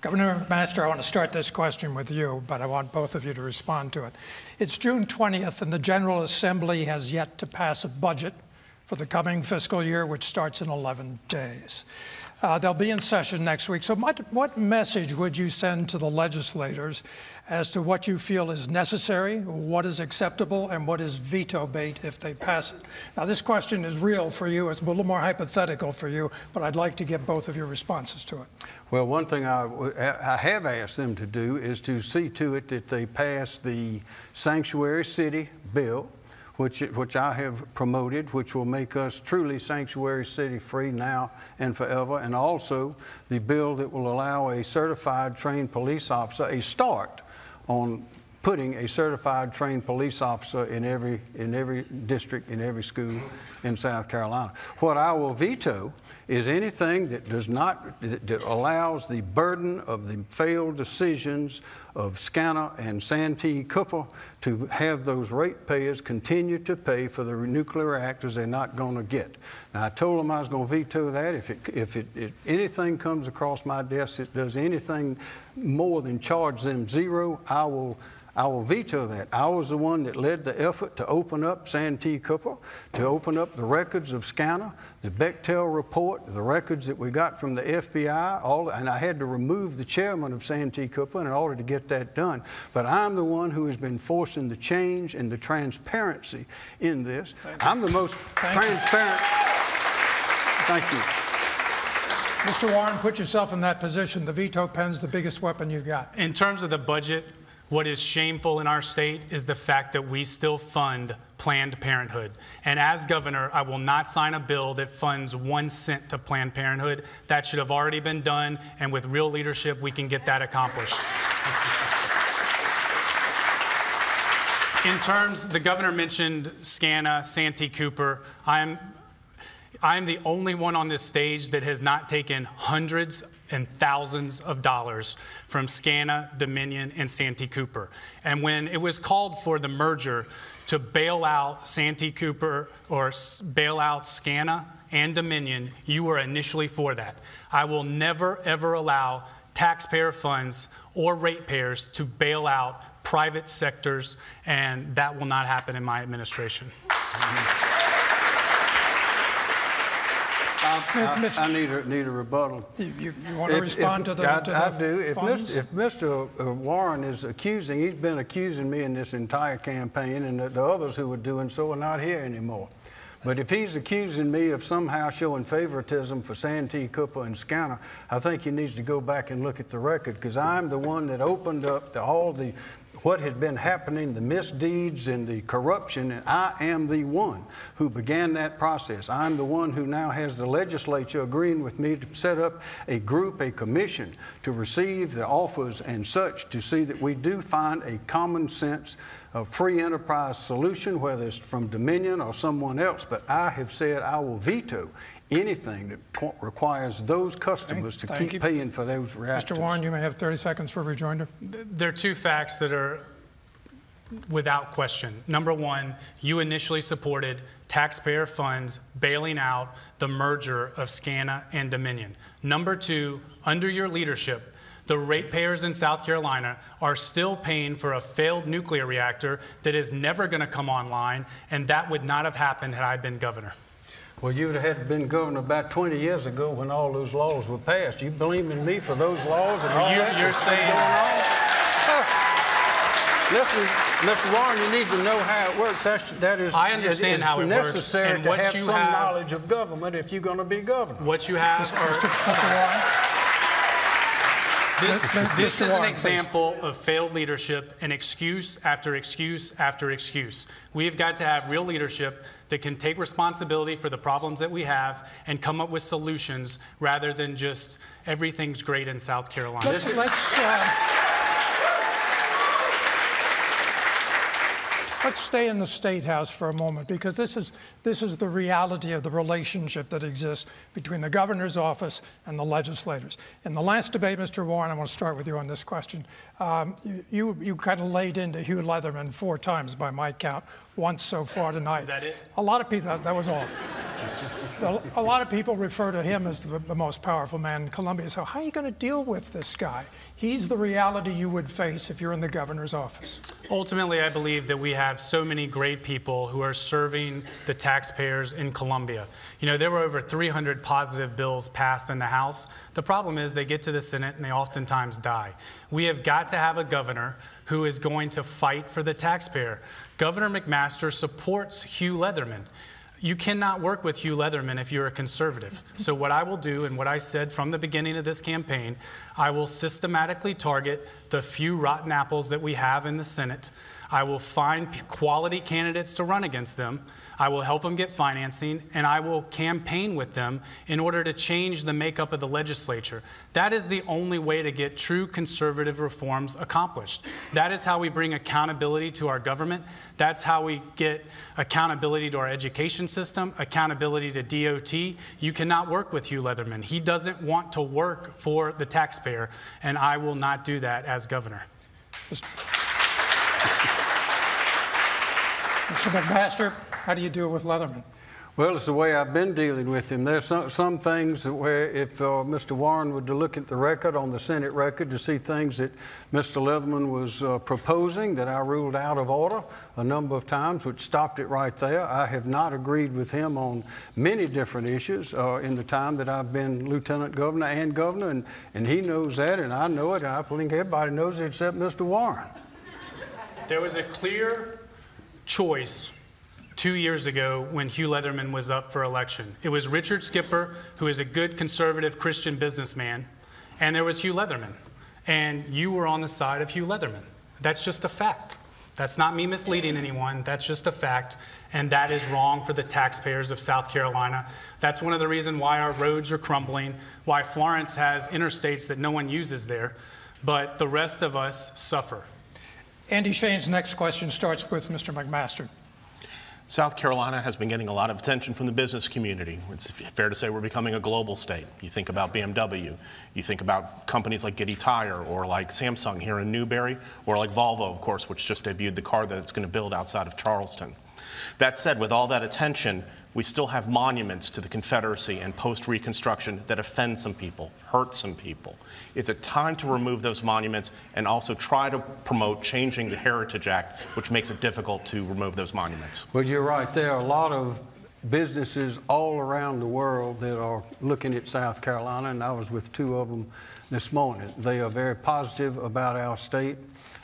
Governor McMaster, I want to start this question with you, but I want both of you to respond to it. It's June 20th, and the General Assembly has yet to pass a budget for the coming fiscal year, which starts in 11 days. Uh, they'll be in session next week. So, what, what message would you send to the legislators as to what you feel is necessary, what is acceptable, and what is veto bait if they pass it? Now, this question is real for you. It's a little more hypothetical for you, but I'd like to get both of your responses to it. Well, one thing I, I have asked them to do is to see to it that they pass the sanctuary city bill which, which I have promoted, which will make us truly sanctuary city free now and forever, and also the bill that will allow a certified trained police officer a start on putting a certified trained police officer in every, in every district, in every school in South Carolina. What I will veto is anything that does not, that allows the burden of the failed decisions of SCANA and Santee Cooper to have those ratepayers continue to pay for the nuclear reactors they're not going to get. I told them I was going to veto that. If, it, if, it, anything comes across my desk that does anything more than charge them zero, I will I will veto that. I was the one that led the effort to open up Santee Cooper, to open up the records of SCANA, the Bechtel report, the records that we got from the FBI, all, and I had to remove the chairman of Santee Cooper in order to get that done. But I'm the one who has been forcing the change and the transparency in this. I'm the most Thank transparent. You. Thank you. Mr. Warren, put yourself in that position. The veto pen's the biggest weapon you've got. In terms of the budget, what is shameful in our state is the fact that we still fund Planned Parenthood. And as governor, I will not sign a bill that funds one cent to Planned Parenthood. That should have already been done, and with real leadership, we can get that accomplished. In terms, the governor mentioned SCANA, Santee Cooper. I'm I'm the only one on this stage that has not taken hundreds and thousands of dollars from SCANA, Dominion, and Santee Cooper. And when it was called for the merger to bail out Santee Cooper or bail out SCANA and Dominion, you were initially for that. I will never, ever allow taxpayer funds or ratepayers to bail out private sectors, and that will not happen in my administration. I, I, I need, a, need a rebuttal. You, you, want to if, respond if, to the, I, to I do. If? Mr., if Mr. Uh, Warren is accusing, he's been accusing me in this entire campaign, and the, the others who were doing so are not here anymore. But if he's accusing me of somehow showing favoritism for Santee, Cooper, and SCANA, I think he needs to go back and look at the record because I'm the one that opened up the, all the what had been happening, the misdeeds and the corruption, and I am the one who began that process. I'm the one who now has the legislature agreeing with me to set up a group, a commission to receive the offers and such to see that we do find a common sense of free enterprise solution, whether it's from Dominion or someone else. But I have said I will veto anything that requires those customers to keep you. paying for those reactors. Mr. Warren, you may have 30 seconds for a rejoinder. There are two facts that are without question. Number one, you initially supported taxpayer funds bailing out the merger of SCANA and Dominion. Number two, under your leadership, the ratepayers in South Carolina are still paying for a failed nuclear reactor that is never going to come online, and that would not have happened had I been governor. Well, you would have had been governor about 20 years ago when all those laws were passed. You blaming me for those laws and all you, that you're saying Mr. Mr. Warren, you need to know how it works. That's, that is, I understand how it necessary works. And to have some have, knowledge of government if you're going to be governor. What you have Mr. are, Mr. Warren. This, this is an example of failed leadership and excuse after excuse after excuse. We have got to have real leadership that can take responsibility for the problems that we have and come up with solutions rather than just everything's great in South Carolina. Let's, let's uh, Let's stay in the State House for a moment because this is, this is the reality of the relationship that exists between the governor's office and the legislators. In the last debate, Mr. Warren, I want to start with you on this question. Um, you, you kind of laid into Hugh Leatherman four times by my count, once so far tonight. Is that it? A lot of people, that, that was all. a lot of people refer to him as the, the most powerful man in Columbia. So, how are you going to deal with this guy? He's the reality you would face if you're in the governor's office. Ultimately, I believe that we have so many great people who are serving the taxpayers in Columbia. You know, there were over 300 positive bills passed in the House. The problem is they get to the Senate and they oftentimes die. We have got to have a governor who is going to fight for the taxpayer. Governor McMaster supports Hugh Leatherman you cannot work with Hugh Leatherman if you're a conservative. So, what I will do, and what I said from the beginning of this campaign, I will systematically target the few rotten apples that we have in the Senate. I will find quality candidates to run against them. I will help them get financing, and I will campaign with them in order to change the makeup of the legislature. That is the only way to get true conservative reforms accomplished. That is how we bring accountability to our government. That's how we get accountability to our education system, accountability to DOT. You cannot work with Hugh Leatherman. He doesn't want to work for the taxpayer, and I will not do that as governor. Mr. McMaster, how do you deal with Leatherman? Well, it's the way I've been dealing with him. There's some, some things where if uh, Mr. Warren were to look at the record, on the Senate record, to see things that Mr. Leatherman was uh, proposing that I ruled out of order a number of times, which stopped it right there. I have not agreed with him on many different issues uh, in the time that I've been lieutenant governor and governor, and, and he knows that, and I know it, and I think everybody knows it except Mr. Warren. There was a clear choice two years ago when Hugh Leatherman was up for election. It was Richard Skipper, who is a good conservative Christian businessman, and there was Hugh Leatherman. And you were on the side of Hugh Leatherman. That's just a fact. That's not me misleading anyone. That's just a fact. And that is wrong for the taxpayers of South Carolina. That's one of the reasons why our roads are crumbling, why Florence has interstates that no one uses there, but the rest of us suffer. Andy Shain's next question starts with Mr. McMaster. South Carolina has been getting a lot of attention from the business community. It's fair to say we're becoming a global state. You think about BMW, you think about companies like Giti Tire or like Samsung here in Newberry, or like Volvo, of course, which just debuted the car that it's going to build outside of Charleston. That said, with all that attention, we still have monuments to the Confederacy and post Reconstruction that offend some people, hurt some people. Is it time to remove those monuments and also try to promote changing the Heritage Act, which makes it difficult to remove those monuments? Well, you're right. There are a lot of businesses all around the world that are looking at South Carolina, and I was with two of them this morning. They are very positive about our state.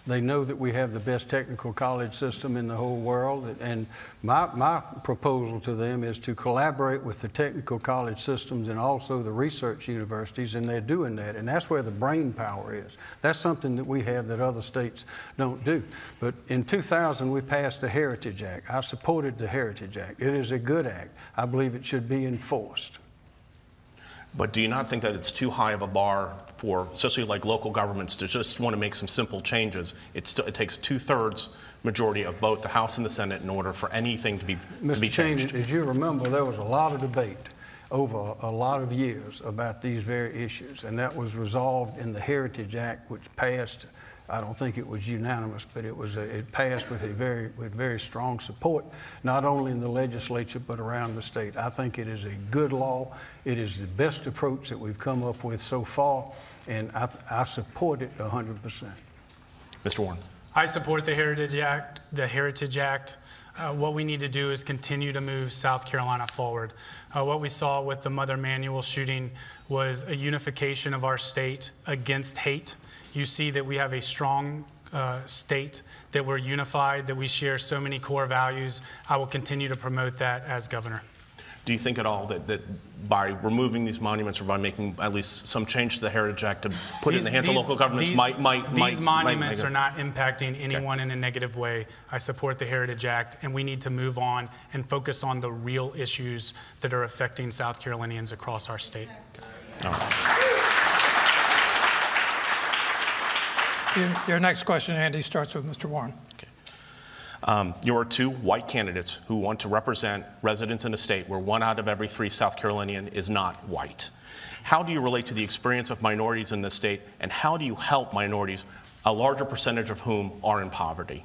They know that we have the best technical college system in the whole world. And my, my proposal to them is to collaborate with the technical college systems and also the research universities, and they're doing that. And that's where the brain power is. That's something that we have that other states don't do. But in 2000, we passed the Heritage Act. I supported the Heritage Act. It is a good act. I believe it should be enforced. But do you not think that it's too high of a bar for, especially like local governments, to just want to make some simple changes? It, still, it takes two thirds majority of both the House and the Senate in order for anything to be, Mr. to be Cheney, changed. as you remember, there was a lot of debate over a lot of years about these very issues, and that was resolved in the Heritage Act, which passed. I don't think it was unanimous, but it was a, it passed with a very with very strong support, not only in the legislature but around the state. I think it is a good law. It is the best approach that we've come up with so far, and I, I support it 100 percent. Mr. Warren. I support the Heritage Act. The Heritage Act. Uh, what we need to do is continue to move South Carolina forward. Uh, what we saw with the Mother Emanuel shooting was a unification of our state against hate. You see that we have a strong uh, state, that we're unified, that we share so many core values. I will continue to promote that as governor. Do you think at all that, that by removing these monuments or by making at least some change to the Heritage Act to put it in the hands of local governments these, might, might, these might, monuments might are not impacting anyone in a negative way. I support the Heritage Act, and we need to move on and focus on the real issues that are affecting South Carolinians across our state. Your, your next question, Andy, starts with Mr. Warren. Um, you are two white candidates who want to represent residents in a state where one out of every three South Carolinian is not white. How do you relate to the experience of minorities in this state, and how do you help minorities, a larger percentage of whom are in poverty?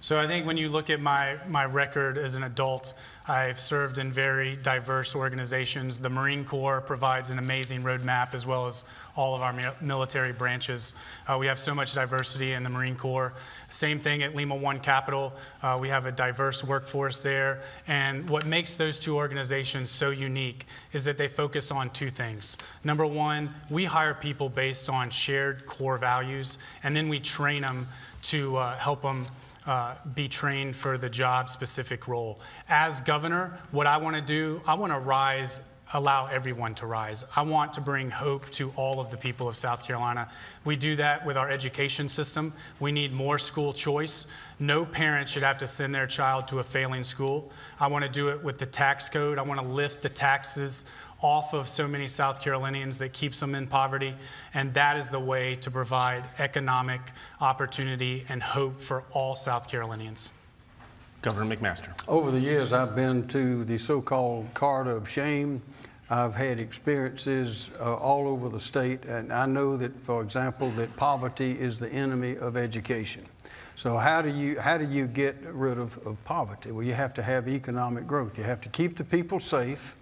So I think when you look at my, my record as an adult, I've served in very diverse organizations. The Marine Corps provides an amazing roadmap as well as all of our military branches. Uh, we have so much diversity in the Marine Corps. Same thing at Lima One Capital. Uh, we have a diverse workforce there. And what makes those two organizations so unique is that they focus on two things. Number one, we hire people based on shared core values, and then we train them to uh, help them uh, be trained for the job specific role. As governor, what I want to do, I want to rise allow everyone to rise. I want to bring hope to all of the people of South Carolina. We do that with our education system. We need more school choice. No parent should have to send their child to a failing school. I want to do it with the tax code. I want to lift the taxes off of so many South Carolinians that keeps them in poverty. And that is the way to provide economic opportunity and hope for all South Carolinians. Governor McMaster. Over the years, I've been to the so-called Corridor of Shame. I've had experiences uh, all over the state, and I know that, for example, that poverty is the enemy of education. So how do you how do you get rid of, of poverty? Well, you have to have economic growth. You have to keep the people safe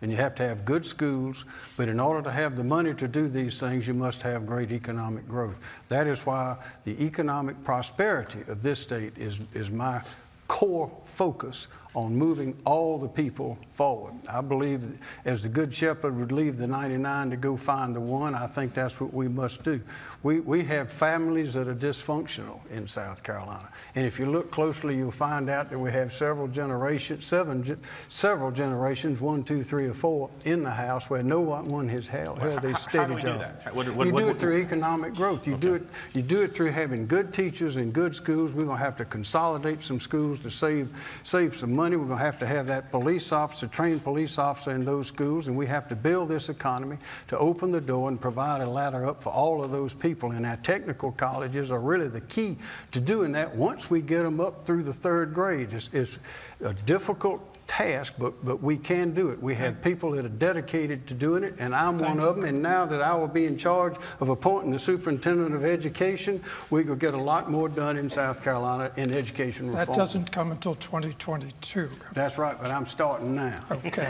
and you have to have good schools. But in order to have the money to do these things, you must have great economic growth. That is why the economic prosperity of this state is, is my core focus on moving all the people forward. I believe as the Good Shepherd would leave the 99 to go find the one, I think that's what we must do. We, we have families that are dysfunctional in South Carolina. And if you look closely, you'll find out that we have several generations, seven, several generations, one, two, three, or four, in the house where no one has held, held a steady how, job. What, what, you what, do it through economic growth. You, okay. do it, you do it through having good teachers and good schools. We're going to have to consolidate some schools to save, save some money money. We're going to have to have that police officer, trained police officer in those schools, and we have to build this economy to open the door and provide a ladder up for all of those people. And our technical colleges are really the key to doing that once we get them up through the third grade. It's, it's a difficult task, but, but we can do it. We have people that are dedicated to doing it, and I'm one of them. And now that I will be in charge of appointing the superintendent of education, we will get a lot more done in South Carolina in education reform. That doesn't come until 2022. That's right, but I'm starting now. Okay.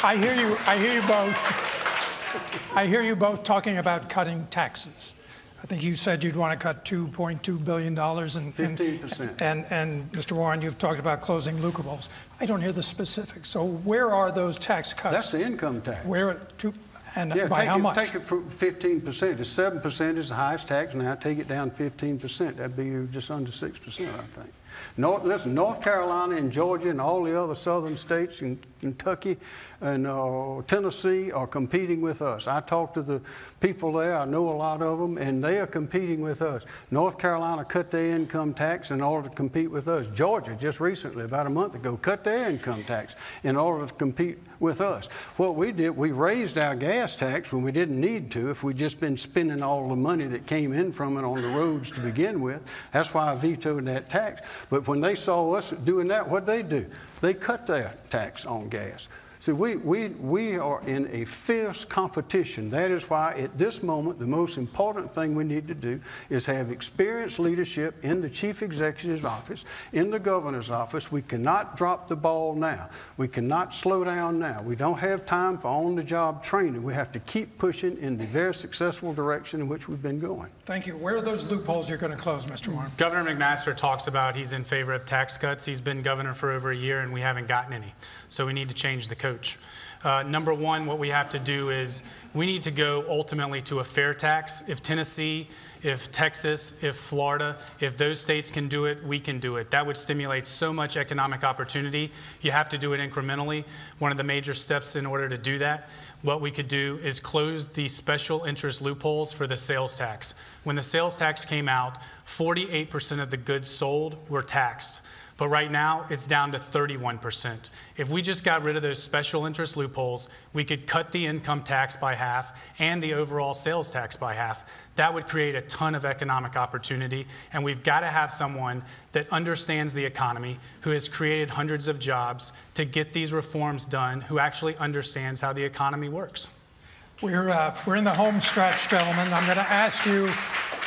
I hear you. I hear you both. I hear you both talking about cutting taxes. I think you said you'd want to cut 2.2 billion dollars and 15%. And and Mr. Warren, you've talked about closing loopholes. I don't hear the specifics. So where are those tax cuts? That's the income tax. Where to and Yeah, by how it, much? take it for fifteen percent. It's seven percent is the highest tax now. Take it down fifteen percent. That'd be just under six percent, I think. North, listen, North Carolina and Georgia and all the other southern states and Kentucky and uh, Tennessee are competing with us. I talked to the people there. I know a lot of them, and they are competing with us. North Carolina cut their income tax in order to compete with us. Georgia just recently, about a month ago, cut their income tax in order to compete with us. What we did, we raised our gas tax when we didn't need to. If we'd just been spending all the money that came in from it on the roads to begin with, that's why I vetoed that tax. But when they saw us doing that, what they do? They cut their tax on gas. See, we, we, we are in a fierce competition. That is why, at this moment, the most important thing we need to do is have experienced leadership in the chief executive's office, in the governor's office. We cannot drop the ball now. We cannot slow down now. We don't have time for on the job training. We have to keep pushing in the very successful direction in which we've been going. Thank you. Where are those loopholes you're going to close, Mr. Warren? Governor McMaster talks about he's in favor of tax cuts. He's been governor for over a year and we haven't gotten any. So we need to change the coach. Uh, number one, what we have to do is we need to go ultimately to a fair tax. If Tennessee, if Texas, if Florida, if those states can do it, we can do it. That would stimulate so much economic opportunity. You have to do it incrementally. One of the major steps in order to do that, what we could do is close the special interest loopholes for the sales tax. When the sales tax came out, 48% of the goods sold were taxed. But right now, it's down to 31%. If we just got rid of those special interest loopholes, we could cut the income tax by half and the overall sales tax by half. That would create a ton of economic opportunity. And we've got to have someone that understands the economy, who has created hundreds of jobs to get these reforms done, who actually understands how the economy works. We're, uh, we're in the home stretch, gentlemen. I'm going to ask you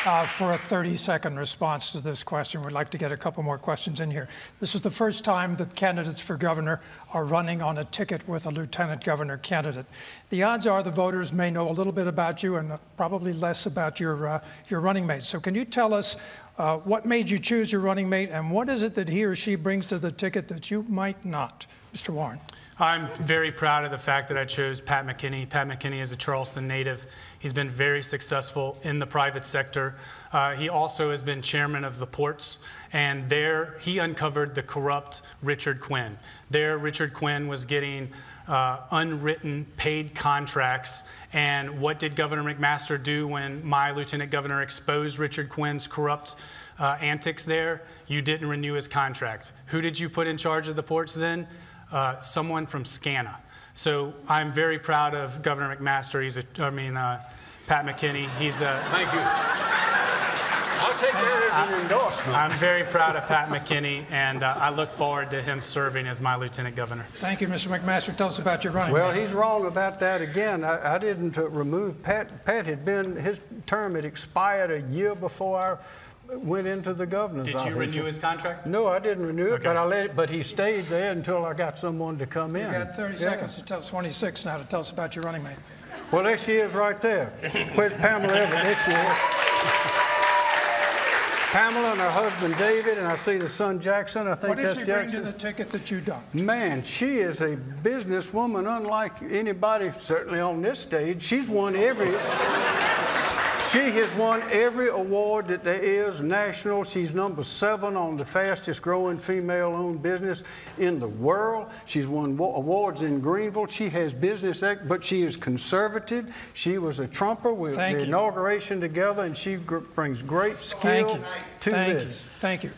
uh, for a 30 second response to this question. We'd like to get a couple more questions in here. This is the first time that candidates for governor are running on a ticket with a lieutenant governor candidate. The odds are the voters may know a little bit about you and probably less about your, uh, your running mate. So, can you tell us uh, what made you choose your running mate and what is it that he or she brings to the ticket that you might not? Mr. Warren. I'm very proud of the fact that I chose Pat McKinney. Pat McKinney is a Charleston native. He's been very successful in the private sector. Uh, he also has been chairman of the ports, and there he uncovered the corrupt Richard Quinn. There, Richard Quinn was getting uh, unwritten paid contracts. And what did Governor McMaster do when my lieutenant governor exposed Richard Quinn's corrupt uh, antics there? You didn't renew his contract. Who did you put in charge of the ports then? Uh, someone from SCANA. So I'm very proud of Governor McMaster. He's a, I mean, uh, Pat McKinney. He's a. Thank you. I'll take that as an endorsement. I'm very proud of Pat McKinney, and uh, I look forward to him serving as my lieutenant governor. Thank you, Mr. McMaster. Tell us about your running Well, mate. he's wrong about that again. I, I didn't uh, remove Pat. Pat had been, his term had expired a year before I went into the governor's Did office. you renew his contract? No, I didn't renew it, Okay. but I let it, but he stayed there until I got someone to come in. You got 30 Yeah. seconds to tell 26 now to tell us about your running mate. Well, there she is right there. Where's Pamela Evette? There she is. Pamela and her husband David, and I see the son Jackson. I think What does that's she bring to Jackson. the ticket that you don't? Man, she is a businesswoman unlike anybody, certainly on this stage. She's won every. She has won every award that there is national. She's number seven on the fastest growing female owned business in the world. She's won awards in Greenville. She has business, ec- but she is conservative. She was a trumper with Thank the you. inauguration together, and she gr- brings great skill Thank you. to Thank this. you. Thank you.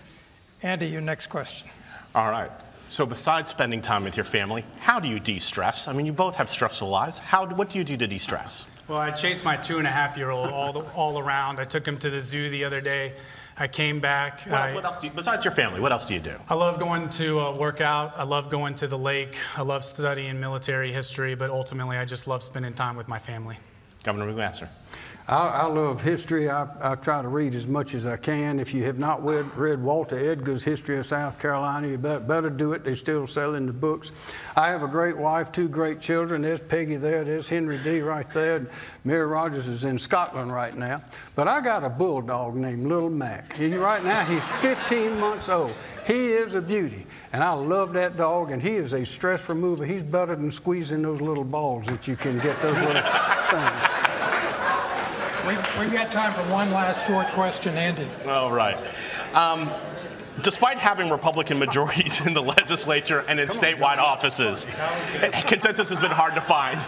Andy, your next question. All right. So besides spending time with your family, how do you de-stress? I mean, you both have stressful lives. How, what do you do to de-stress? Well, I chased my two and a half year old all, the, all around. I took him to the zoo the other day. I came back. What, I, what else do you, besides your family, what else do you do? I love going to uh, work out. I love going to the lake. I love studying military history, but ultimately, I just love spending time with my family. Governor McMaster. I, I love history. I, I try to read as much as I can. If you have not read, read Walter Edgar's History of South Carolina, you bet, better do it. They're still selling the books. I have a great wife, two great children. There's Peggy there. There's Henry D. right there. And Mary Rogers is in Scotland right now. But I got a bulldog named Little Mac. He, right now, he's 15 months old. He is a beauty. And I love that dog, and he is a stress remover. He's better than squeezing those little balls that you can get those little things. We've, we've got time for one last short question, Andy. All right. Um, despite having Republican majorities in the legislature and in statewide offices, consensus has been hard to find.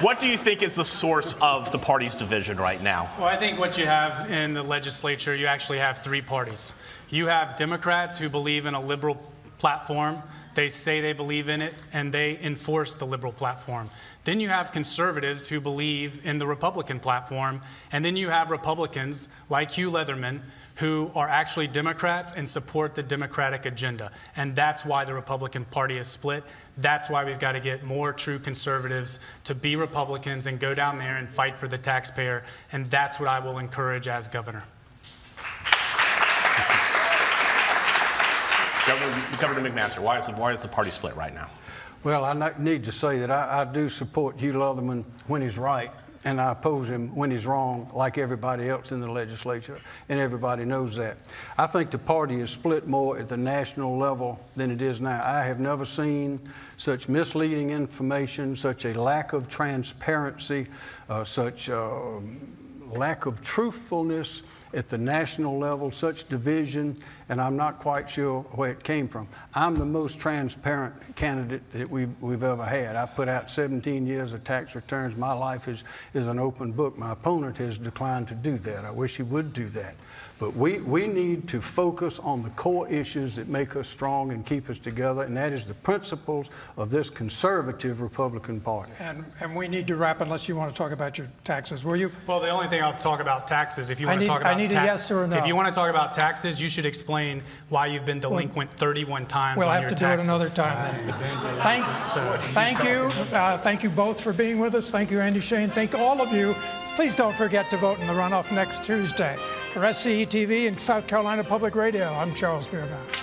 What do you think is the source of the party's division right now? Well, I think what you have in the legislature, you actually have three parties. You have Democrats who believe in a liberal platform. They say they believe in it and they enforce the liberal platform. Then you have conservatives who believe in the Republican platform. And then you have Republicans like Hugh Leatherman who are actually Democrats and support the Democratic agenda. And that's why the Republican Party is split. That's why we've got to get more true conservatives to be Republicans and go down there and fight for the taxpayer. And that's what I will encourage as governor. Governor, Governor McMaster, why is, why is the party split right now? Well, I need to say that I, I, do support Hugh Leatherman when he's right, and I oppose him when he's wrong, like everybody else in the legislature, and everybody knows that. I think the party is split more at the national level than it is now. I have never seen such misleading information, such a lack of transparency, uh, such uh, lack of truthfulness at the national level, such division, and I'm not quite sure where it came from. I'm the most transparent candidate that we've, we've ever had. I've put out 17 years of tax returns. My life is, is an open book. My opponent has declined to do that. I wish he would do that. But we, we need to focus on the core issues that make us strong and keep us together, and that is the principles of this conservative Republican Party. And, and we need to wrap unless you want to talk about your taxes, will you? Well, the only thing I'll talk about taxes, if you want need, to talk about I need a yes or a no. If you want to talk about taxes, you should explain why you've been delinquent 31 times we'll on have to taxes. do it another time. Then. thank, So- thank you. Uh, thank you both for being with us. Thank you, Andy Shain. Thank all of you. Please don't forget to vote in the runoff next Tuesday. For SCE TV and South Carolina Public Radio, I'm Charles Bierbauer.